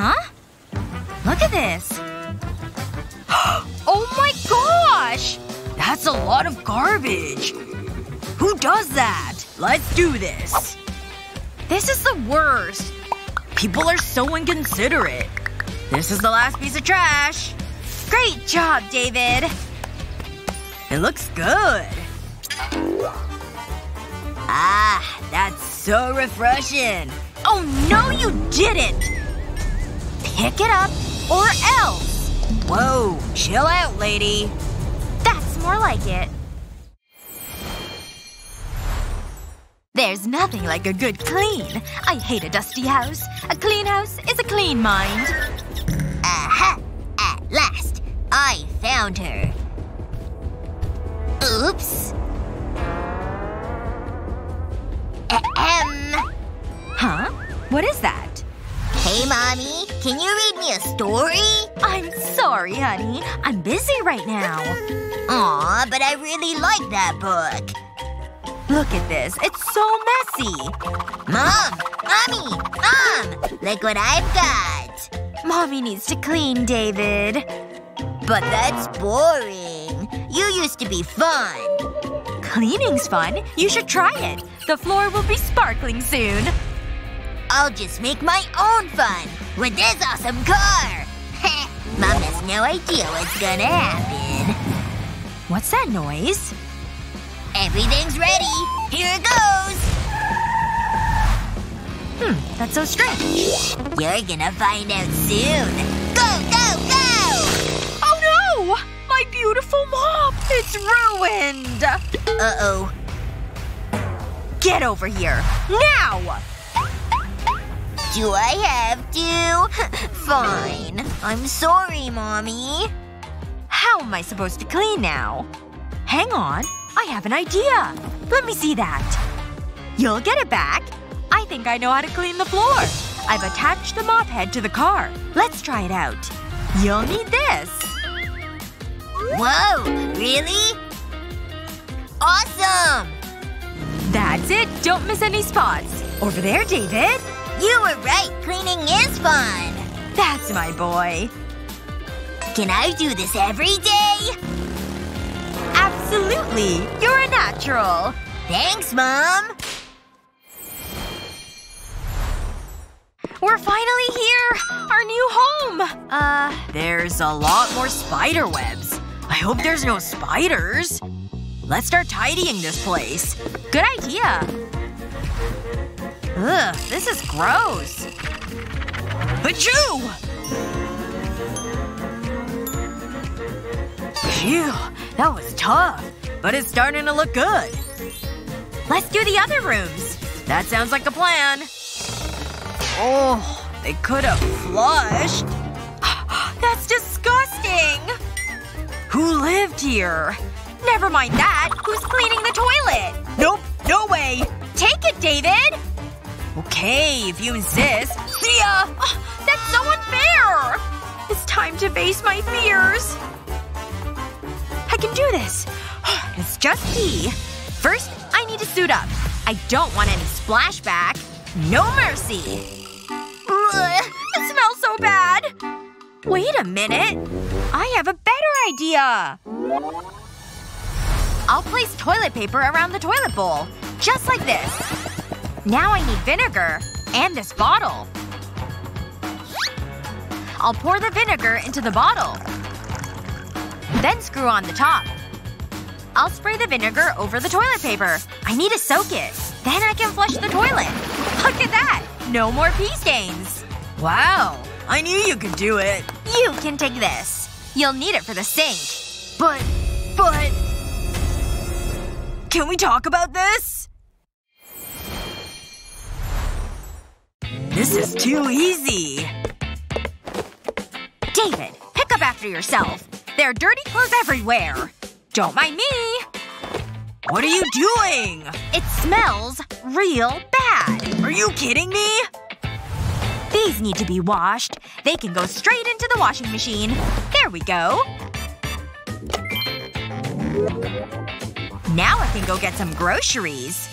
Huh? Look at this. oh my gosh! That's a lot of garbage. Who does that? Let's do this. This is the worst. People are so inconsiderate. This is the last piece of trash. Great job, David. It looks good. Ah, that's so refreshing. Oh no you didn't! Pick it up, or else. Whoa, chill out, lady. That's more like it. There's nothing like a good clean. I hate a dusty house. A clean house is a clean mind. Aha! At last, I found her. Oops. Ahem. Huh? What is that? Hey, Mommy. Can you read me a story? I'm sorry, honey. I'm busy right now. Aw, but I really like that book. Look at this. It's so messy. Mom! Mommy! Mom! Look what I've got! Mommy needs to clean, David. But that's boring. You used to be fun. Cleaning's fun. You should try it. The floor will be sparkling soon. I'll just make my own fun with this awesome car! Mom has no idea what's gonna happen. What's that noise? Everything's ready. Here it goes! Hmm, that's so strange. You're gonna find out soon. Go, go, go! Oh no! My beautiful mop! It's ruined! Uh-oh. Get over here. Now! Do I have to? Fine. I'm sorry, Mommy. How am I supposed to clean now? Hang on. I have an idea. Let me see that. You'll get it back. I think I know how to clean the floor. I've attached the mop head to the car. Let's try it out. You'll need this. Whoa! Really? Awesome! That's it. Don't miss any spots. Over there, David. You were right. Cleaning is fun. That's my boy. Can I do this every day? Absolutely. You're a natural. Thanks, Mom. We're finally here! Our new home! Uh, there's a lot more spider webs. I hope there's no spiders. Let's start tidying this place. Good idea. Ugh, this is gross. Achoo! Phew, that was tough. But it's starting to look good. Let's do the other rooms. That sounds like a plan. Oh, they could have flushed. That's disgusting! Who lived here? Never mind that. Who's cleaning the toilet? Nope. No way. Take it, David! Okay, if you insist. See ya! Oh, that's so unfair! It's time to face my fears. I can do this. Ah, it's just pee. First, I need to suit up. I don't want any splashback. No mercy. Ugh, it smells so bad. Wait a minute. I have a better idea. I'll place toilet paper around the toilet bowl. Just like this. Now I need vinegar. And this bottle. I'll pour the vinegar into the bottle. Then screw on the top. I'll spray the vinegar over the toilet paper. I need to soak it. Then I can flush the toilet. Look at that! No more pee stains. Wow. I knew you could do it. You can take this. You'll need it for the sink. But… but… Can we talk about this? This is too easy. David, pick up after yourself. There are dirty clothes everywhere. Don't mind me. What are you doing? It smells real bad. Are you kidding me? These need to be washed. They can go straight into the washing machine. There we go. Now I can go get some groceries.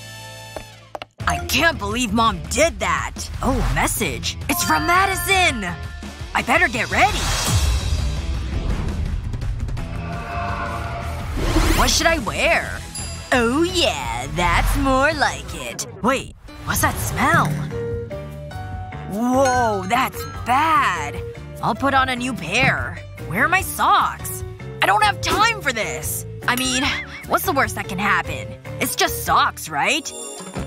I can't believe mom did that. Oh, a message. It's from Madison! I better get ready. What should I wear? Oh yeah, that's more like it. Wait, what's that smell? Whoa, that's bad. I'll put on a new pair. Where are my socks? I don't have time for this! I mean, what's the worst that can happen? It's just socks, right?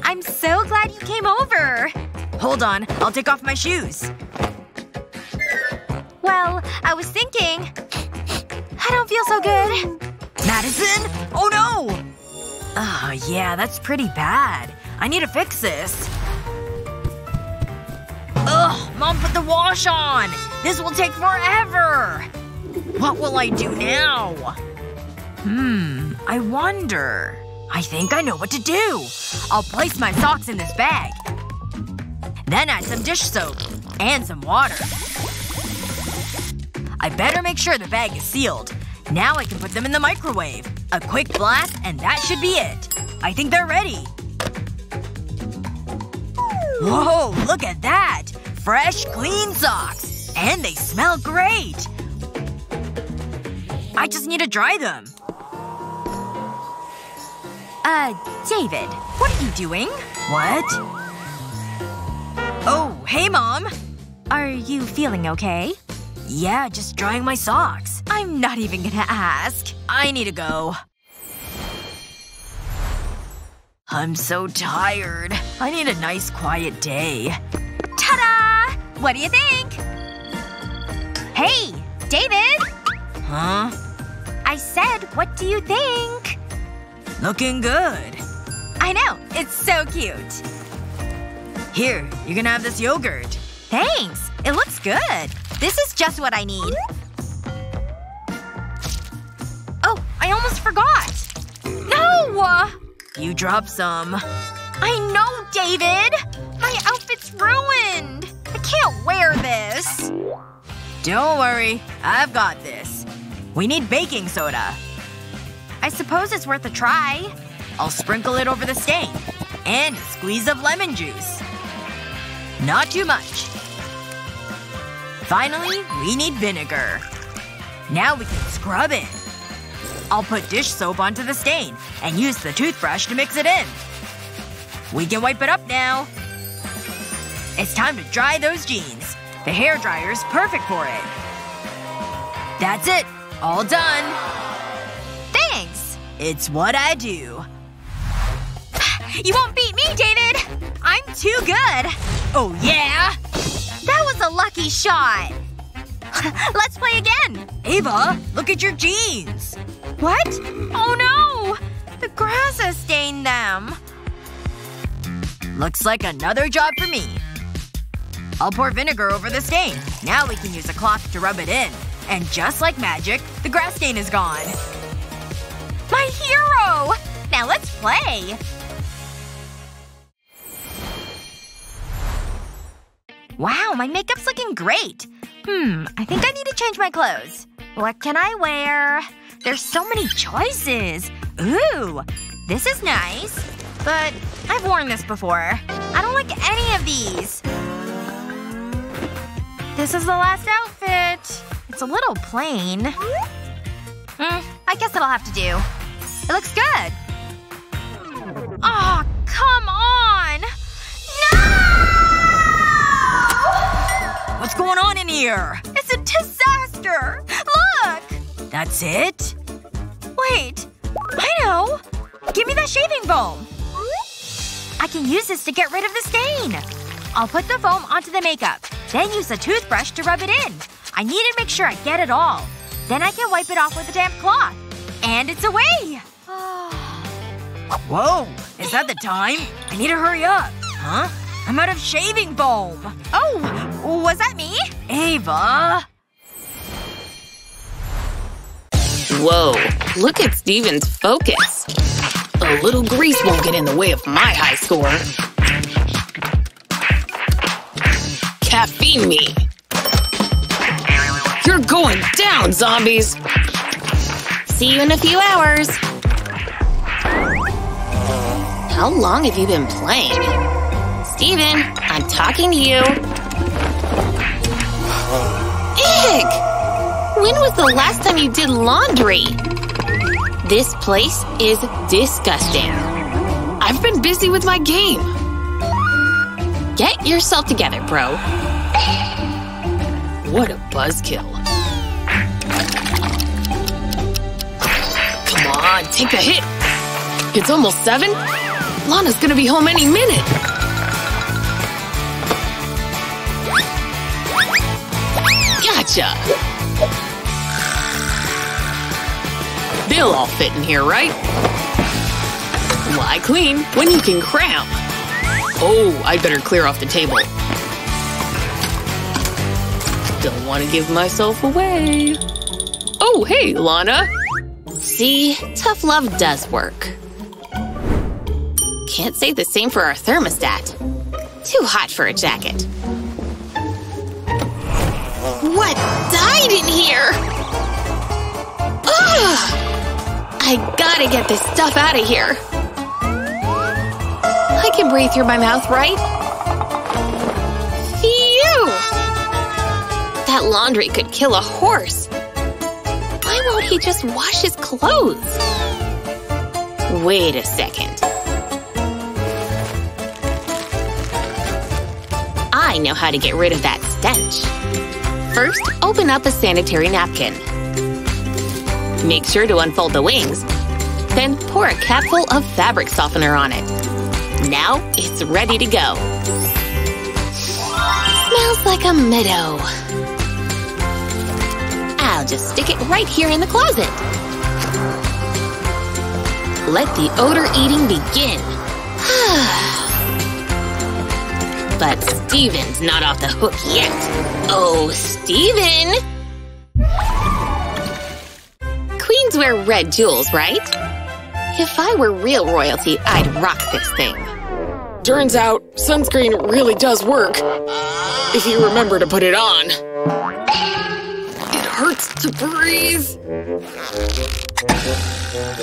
I'm so glad you came over. Hold on, I'll take off my shoes. Well, I was thinking… I don't feel so good. Madison? Oh no! Oh, yeah, that's pretty bad. I need to fix this. Ugh, mom put the wash on! This will take forever! What will I do now? Hmm, I wonder. I think I know what to do. I'll place my socks in this bag. Then add some dish soap. And some water. I better make sure the bag is sealed. Now I can put them in the microwave. A quick blast and that should be it. I think they're ready. Whoa, look at that! Fresh, clean socks! And they smell great! I just need to dry them. Uh, David. What are you doing? What? Oh, hey mom. Are you feeling okay? Yeah, just drying my socks. I'm not even gonna ask. I need to go. I'm so tired. I need a nice quiet day. Ta-da! What do you think? Hey! David! Huh? I said, what do you think? Looking good. I know. It's so cute. Here, you can have this yogurt. Thanks. It looks good. This is just what I need. Oh, I almost forgot. No! You dropped some. I know, David! My outfit's ruined! I can't wear this. Don't worry. I've got this. We need baking soda. I suppose it's worth a try. I'll sprinkle it over the stain. And a squeeze of lemon juice. Not too much. Finally, we need vinegar. Now we can scrub it. I'll put dish soap onto the stain, and use the toothbrush to mix it in. We can wipe it up now. It's time to dry those jeans. The hair dryer's perfect for it. That's it. All done. It's what I do. You won't beat me, David! I'm too good. Oh yeah? That was a lucky shot. Let's play again. Ava, look at your jeans. What? Oh no! The grass has stained them. Looks like another job for me. I'll pour vinegar over the stain. Now we can use a cloth to rub it in. And just like magic, the grass stain is gone. My hero! Now let's play! Wow, my makeup's looking great. Hmm, I think I need to change my clothes. What can I wear? There's so many choices. Ooh, this is nice. But I've worn this before. I don't like any of these. This is the last outfit. It's a little plain. Hmm, I guess it'll have to do. It looks good. Aw, oh, come on! No! What's going on in here? It's a disaster! Look! That's it? Wait. I know. Give me that shaving foam. I can use this to get rid of the stain. I'll put the foam onto the makeup. Then use a toothbrush to rub it in. I need to make sure I get it all. Then I can wipe it off with a damp cloth. And it's away! Whoa! Is that the time? I need to hurry up. Huh? I'm out of shaving foam. Oh! Was that me? Ava? Whoa. Look at Steven's focus. A little grease won't get in the way of my high score. Caffeine me. You're going down, zombies! See you in a few hours. How long have you been playing? Steven, I'm talking to you. Ick! When was the last time you did laundry? This place is disgusting. I've been busy with my game. Get yourself together, bro. What a buzzkill. Come on, take a hit. It's almost seven. Lana's gonna be home any minute. Gotcha. They'll all fit in here, right? Why clean when you can cram? Oh, I better clear off the table. Don't want to give myself away. Oh, hey, Lana. See, tough love does work. Can't say the same for our thermostat. Too hot for a jacket. What died in here? Ugh! I gotta get this stuff out of here. I can breathe through my mouth, right? Phew! That laundry could kill a horse. Why won't he just wash his clothes? Wait a second. I know how to get rid of that stench. First, open up a sanitary napkin. Make sure to unfold the wings. Then pour a capful of fabric softener on it. Now it's ready to go. Smells like a meadow. I'll just stick it right here in the closet. Let the odor eating begin. but Steven's not off the hook yet. Oh, Steven! Queens wear red jewels, right? If I were real royalty, I'd rock this thing. Turns out, sunscreen really does work. If you remember to put it on. It hurts to breathe.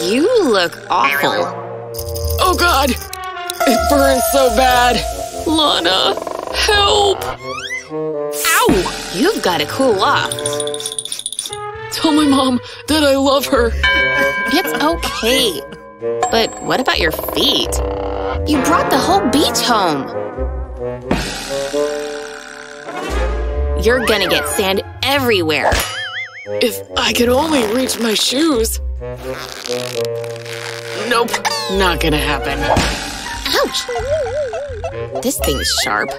You look awful. Oh god! It burns so bad! Lana, help! Ow! You've got to cool off. Tell my mom that I love her. It's okay. But what about your feet? You brought the whole beach home. You're gonna get sand everywhere. If I could only reach my shoes. Nope, not gonna happen. Ouch! This thing's sharp.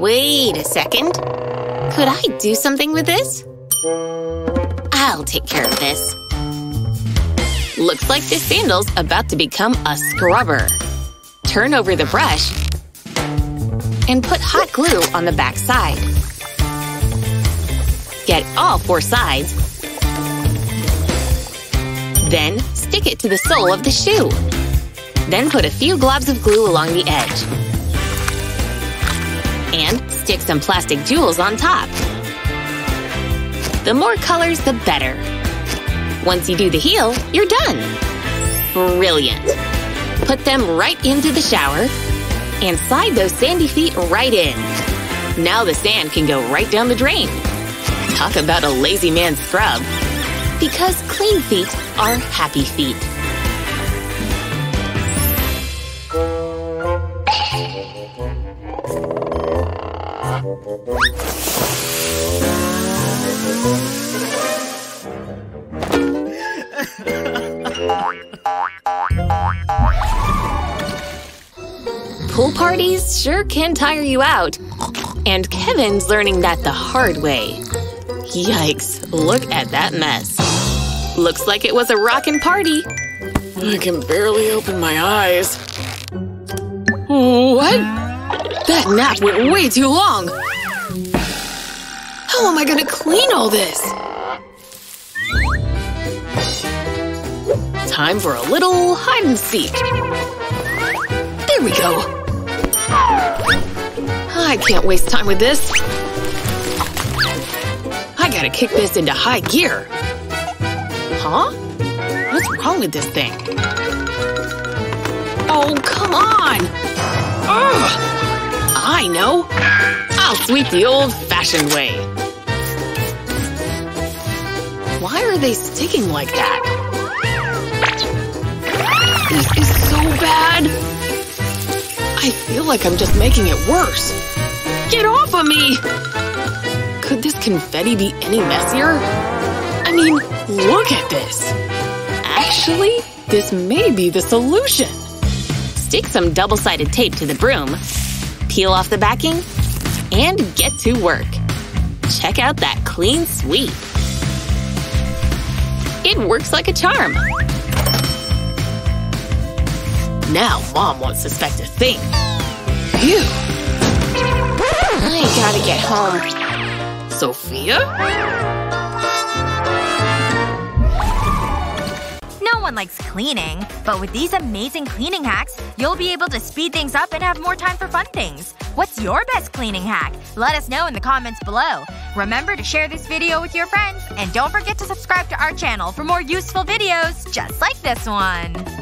Wait a second. Could I do something with this? I'll take care of this. Looks like this sandal's about to become a scrubber. Turn over the brush and put hot glue on the back side. Get all four sides. Then stick it to the sole of the shoe. Then put a few globs of glue along the edge. And stick some plastic jewels on top. The more colors, the better. Once you do the heel, you're done. Brilliant. Put them right into the shower and slide those sandy feet right in. Now the sand can go right down the drain. Talk about a lazy man's scrub. Because clean feet are happy feet. Pool parties sure can tire you out. And Kevin's learning that the hard way. Yikes, look at that mess. Looks like it was a rockin' party. I can barely open my eyes. What? That nap went way too long! How am I gonna clean all this? Time for a little hide and seek. There we go. I can't waste time with this. I gotta kick this into high gear. Huh? What's wrong with this thing? Oh, come on! Ugh! I know! I'll sweep the old-fashioned way. Why are they sticking like that? This is so bad! I feel like I'm just making it worse. Get off of me! Could this confetti be any messier? I mean, look at this! Actually, this may be the solution. Stick some double-sided tape to the broom, peel off the backing, and get to work. Check out that clean sweep. It works like a charm. Now mom won't suspect a thing. Phew. I gotta get home. Sophia? One likes cleaning, but with these amazing cleaning hacks, you'll be able to speed things up and have more time for fun things. What's your best cleaning hack? Let us know in the comments below. Remember to share this video with your friends, and don't forget to subscribe to our channel for more useful videos just like this one.